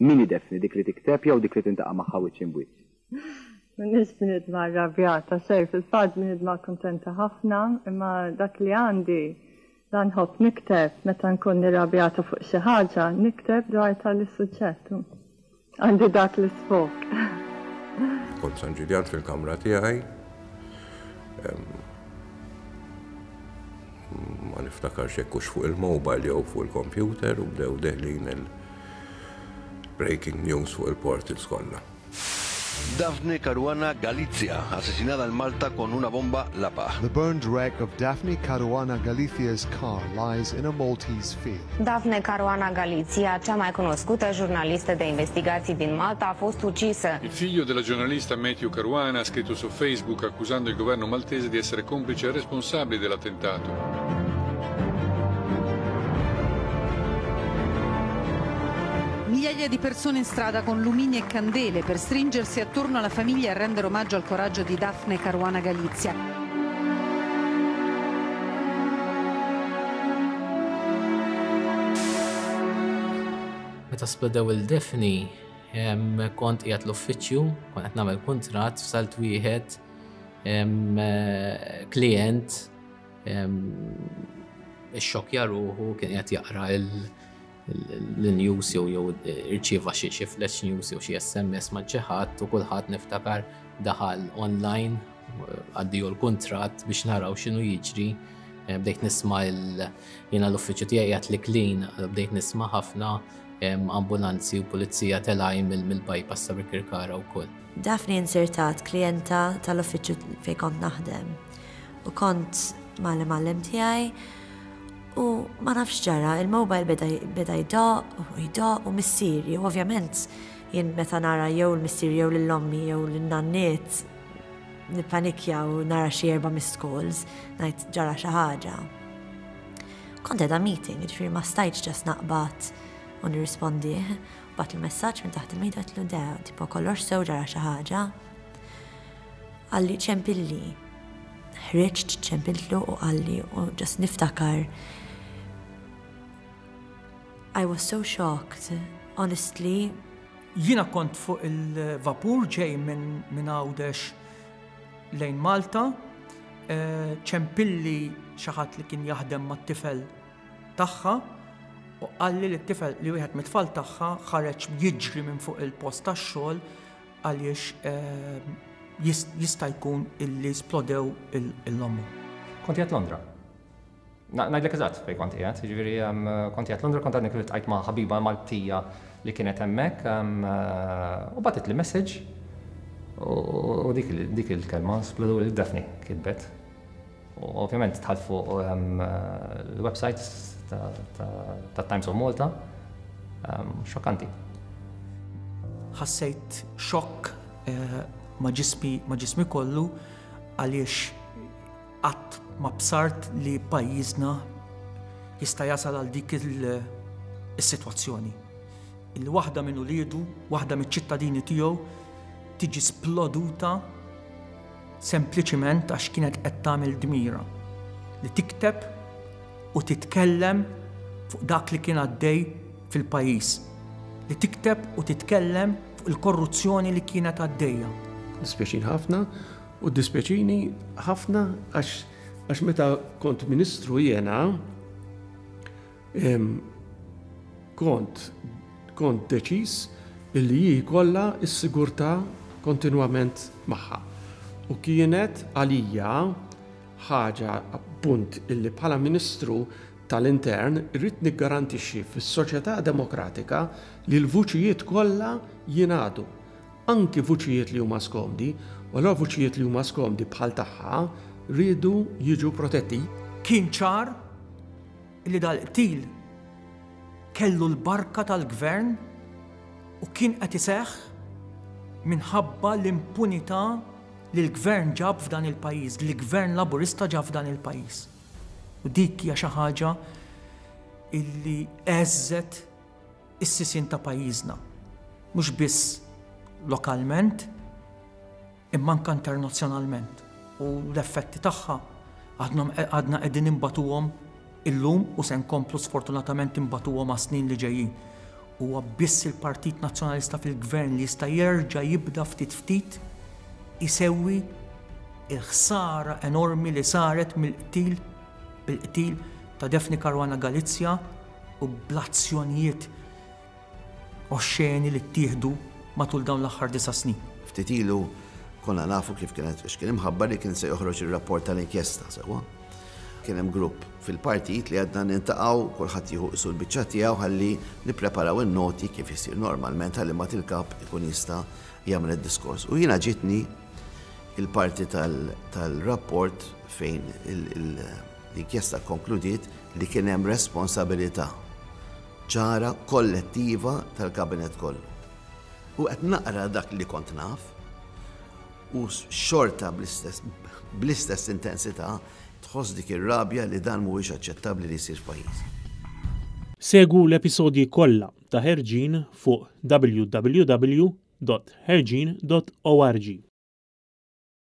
Min ideffni dik li tikteb jew dik li tintaqa' magħha wiċċ imbwiċċ? M'iniex bniedma rrabjata xejn, fil-fatt bniedma kuntenta ħafna, imma dak li għandi, la nħobb nikteb, meta nkun irrabjata fuq xi ħaġa, nikteb dwar tali suġġett. Għandi dak l-isfog. Kont San Ġiljan fil-kamra tiegħi. Ma niftakarx jekk hux fuq il-mobile jew fuq il-kompjuter u bdew deħlin il-breaking news fuq il-portals kollha. Daphne Caruana Galizia, assassinada en Malta con una bomba La Paz. The burned wreck of Daphne Caruana Galicia's car lies in a Maltese field. Daphne Caruana Galizia, cea mai cunoscută jurnalistă de investigații din Malta, a fost ucisă. figlio della giornalista Matthew Caruana ha scritto su Facebook accusando il governo maltese di essere complice e responsabile dell'attentato. Migliaia di persone in strada con lumini e candele per stringersi attorno alla famiglia e rendere omaggio al coraggio di Daphne Caruana Galizia. Meta sbdew il-defni, Kont qiegħed l-uffiċċju, kont qed nagħmel kuntratt f'salt wieħed klient ix-xokja ruħu kien qed jaqra l-news jew jew irċieva xi xi flash news jew xi SMS ma' xi ħadd u kulħadd niftakar daħal online għaddiju l-kuntratt biex naraw x'inhu jiġri bdejt nisma' jiena l-uffiċċju tiegħi qiegħed li klin bdejt nisma' ħafna ambulanzi u pulizija telgħin mill-bypass ta' Birkirkara wkoll. Daphne Inzertat klijenta tal-uffiċċju fejn kont naħdem u kont mal-imgħallem tiegħi u ma nafx ġara, il-mobile beda jdoq u jdoq u missieri u ovvjament jien meta nara jew l-missier jew l-lommi jew l-nanniet nipanikja u nara xi erba' missed calls ngħid ġara xi ħaġa. Kont qiegħda meeting, jiġifieri ma stajtx ġast naqbad u nirrispondih. Bagħatlu messaġġ minn taħt il-meet għedtlu de, tipo kollox sew ġara xi ħaġa. Qalli ċempilli. Ħriġt ċempiltlu u qalli u ġast niftakar I was so shocked, honestly. Jiena kont fuq il-vapur ġej minn Għawdex lejn Malta, ċempilli xi ħadd li kien jaħdem mat-tifel tagħha u qalli li t-tifel li wieħed mit-tfal tagħha ħareġ jiġri minn fuq il-post tax-xogħol għaliex ehm, jista' jkun illi splodew il-lommu. Konti għat Londra? Ngħidlek eżatt fejn kont qiegħed, jiġifieri kont qiegħed Londra, kont għadni kif iltqajt ma' ħabiba Maltija li kienet hemmhekk u bagħtitli messaġġ u dik il-kelma, Spludu lil Daphne, kitbet. U ovvjament tħall fuq l-websites ta' Times of Malta, xokkanti. Ħassejt xokk ma' ġismi kollu għaliex Qatt ma bsart li pajjiżna jista' jasal għal dik is-sitwazzjoni. Illi waħda minn uliedu, waħda miċ-ċittadini tiegħu tiġi sploduta sempliċiment għax kienet qed tagħmel dmirha li tikteb u titkellem fuq dak li kien għaddej fil-pajjiż, li tikteb u titkellem fuq il-korruzzjoni li kienet għaddejja. Dispjaċin ħafna U ddispjaċini ħafna għax meta kont Ministru jiena kont kont deċiż illi hi kollha s-sigurtà kontinwament magħha. U kienet għalija ħaġa punt illi bħala Ministru tal-Intern irrid niggarantixxi fis-soċjetà demokratika li l-vuċijiet kollha jingħadu. Anki vuċijiet li huma skomdi, u allura vuċijiet li huma skomdi bħal tagħha riedu jiġu protetti. Kien ċar li dal-qtil kellu l-barka tal-Gvern u kien qed iseħħ minħabba l-impunità li l-Gvern ġab f'dan il-pajjiż, li Gvern Laburista ġab f'dan il-pajjiż. U dik hija xi ħaġa li għeżżet is-sisien ta' pajjiżna, mhux biss lokalment imma anke internazzjonalment u l-effetti tagħha għadnhom għadna qegħdin inbatuhom illum u se nkomplu sfortunatament inbatuhom għas-snin li ġejjin. Huwa biss il-Partit Nazzjonalista fil-Gvern li jista' jerġa' jibda ftit ftit isewwi il-ħsara enormi li saret mill-qtil bil-qtil ta' Daphne Caruana Galizia u bl-azzjonijiet oxxeni li ttieħdu matul dawn l-aħħar disa' snin. Ftit ilu konna nafu kif kienet x'kien imħabbar li kien se joħroġ ir-rapport tal-inkjesta sewwa. Kien hemm grupp fil-partit li għedna niltaqgħu kulħadd jieħu qisu l-biċċa tiegħu ħalli nippreparaw in-noti kif isir normalment ħalli mbagħad il-Kap ikun jista' jagħmel id-diskors. U jiena ġietni il-parti tal-rapport fejn il- L-inkjesta kkonkludiet li kien hemm responsabilità ċara kollettiva tal-Kabinett kollu. U qed naqra dak li kont naf u xorta bl-istess intensità tħoss dik ir-rabja li dan mhuwiex aċċettabbli li jsir f'pajjiżna. Segwu l-episodji kollha ta' Ħerġin fuq www.hergin.org.